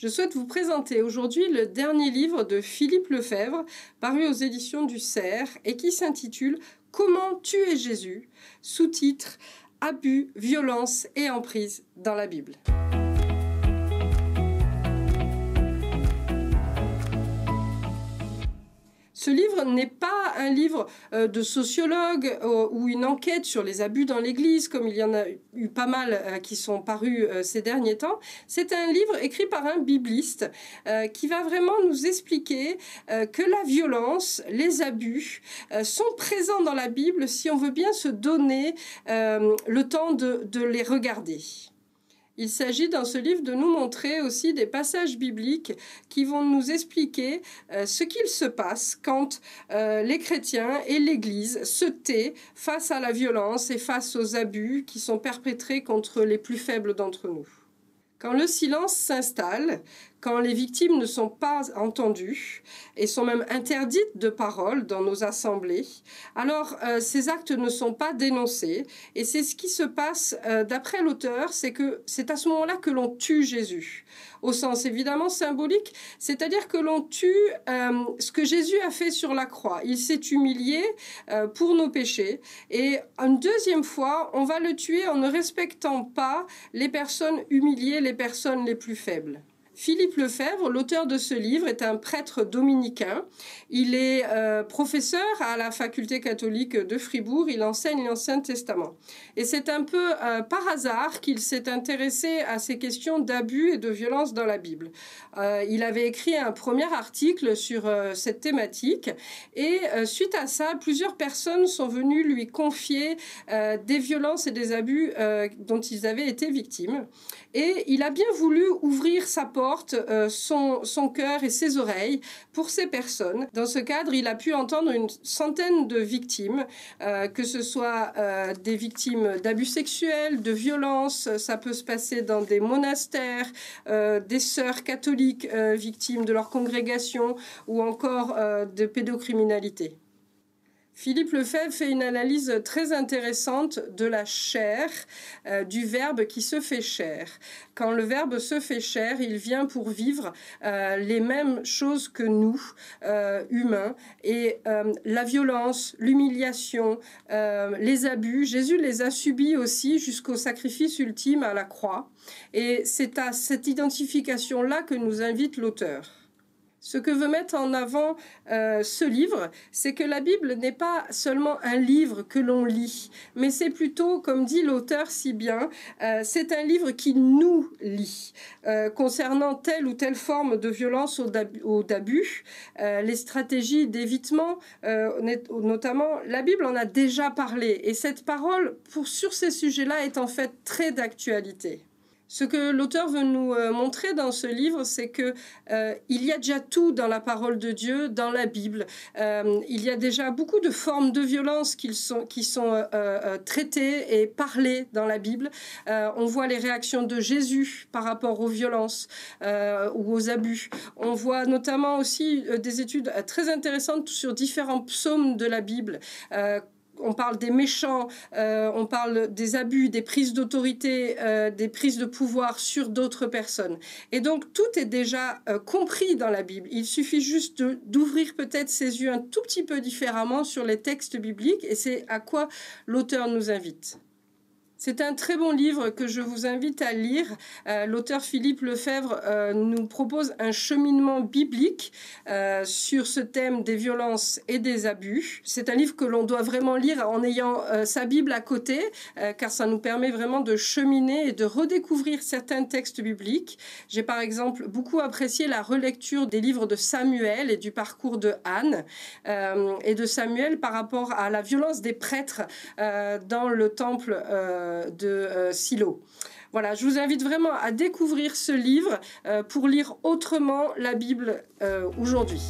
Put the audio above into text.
Je souhaite vous présenter aujourd'hui le dernier livre de Philippe Lefebvre, paru aux éditions du Cerf et qui s'intitule Comment tuer Jésus? sous-titre Abus, violence et emprise dans la Bible. Ce livre n'est pas un livre euh, de sociologue euh, ou une enquête sur les abus dans l'Église, comme il y en a eu pas mal euh, qui sont parus ces derniers temps. C'est un livre écrit par un bibliste qui va vraiment nous expliquer que la violence, les abus sont présents dans la Bible si on veut bien se donner le temps de les regarder. Il s'agit dans ce livre de nous montrer aussi des passages bibliques qui vont nous expliquer euh, ce qu'il se passe quand euh, les chrétiens et l'Église se tait face à la violence et face aux abus qui sont perpétrés contre les plus faibles d'entre nous. Quand le silence s'installe, quand les victimes ne sont pas entendues et sont même interdites de parole dans nos assemblées, alors euh, ces actes ne sont pas dénoncés. Et c'est ce qui se passe euh, d'après l'auteur, c'est que c'est à ce moment-là que l'on tue Jésus, au sens évidemment symbolique, c'est-à-dire que l'on tue euh, ce que Jésus a fait sur la croix. Il s'est humilié pour nos péchés. Et une deuxième fois, on va le tuer en ne respectant pas les personnes humiliées, les personnes les plus faibles. Philippe Lefebvre, l'auteur de ce livre, est un prêtre dominicain. Il est euh, professeur à la faculté catholique de Fribourg. Il enseigne l'Ancien Testament. Et c'est un peu euh, par hasard qu'il s'est intéressé à ces questions d'abus et de violence dans la Bible. Euh, il avait écrit un premier article sur cette thématique. Et suite à ça, plusieurs personnes sont venues lui confier des violences et des abus dont ils avaient été victimes. Et il a bien voulu ouvrir sa porte euh, son, cœur et ses oreilles pour ces personnes. Dans ce cadre, il a pu entendre une centaine de victimes, euh, que ce soit euh, des victimes d'abus sexuels, de violences, ça peut se passer dans des monastères, des sœurs catholiques victimes de leur congrégation ou encore de pédocriminalité. Philippe Lefebvre fait une analyse très intéressante de la chair, euh, du verbe qui se fait chair. Quand le verbe se fait chair, il vient pour vivre euh, les mêmes choses que nous, euh, humains. Et la violence, l'humiliation, les abus, Jésus les a subis aussi jusqu'au sacrifice ultime à la croix. Et c'est à cette identification-là que nous invite l'auteur. Ce que veut mettre en avant euh, ce livre, c'est que la Bible n'est pas seulement un livre que l'on lit, mais c'est plutôt, comme dit l'auteur si bien, euh, c'est un livre qui nous lit euh, concernant telle ou telle forme de violence ou d'abus, les stratégies d'évitement, notamment. La Bible en a déjà parlé et cette parole sur ces sujets-là est en fait très d'actualité. Ce que l'auteur veut nous euh, montrer dans ce livre, c'est que euh, il y a déjà tout dans la parole de Dieu, dans la Bible. Euh, il y a déjà beaucoup de formes de violence qui sont, qui sont traitées et parlées dans la Bible. on voit les réactions de Jésus par rapport aux violences ou aux abus. On voit notamment aussi des études très intéressantes sur différents psaumes de la Bible on parle des méchants, euh, on parle des abus, des prises d'autorité, euh, des prises de pouvoir sur d'autres personnes. Et donc tout est déjà euh, compris dans la Bible. Il suffit juste d'ouvrir peut-être ses yeux un tout petit peu différemment sur les textes bibliques et c'est à quoi l'auteur nous invite. C'est un très bon livre que je vous invite à lire. Euh, l'auteur Philippe Lefebvre euh, nous propose un cheminement biblique euh, sur ce thème des violences et des abus. C'est un livre que l'on doit vraiment lire en ayant sa Bible à côté, car ça nous permet vraiment de cheminer et de redécouvrir certains textes bibliques. J'ai par exemple beaucoup apprécié la relecture des livres de Samuel et du parcours de Anne et de Samuel par rapport à la violence des prêtres dans le temple de euh, Silo. Voilà, je vous invite vraiment à découvrir ce livre euh, pour lire autrement la Bible euh, aujourd'hui.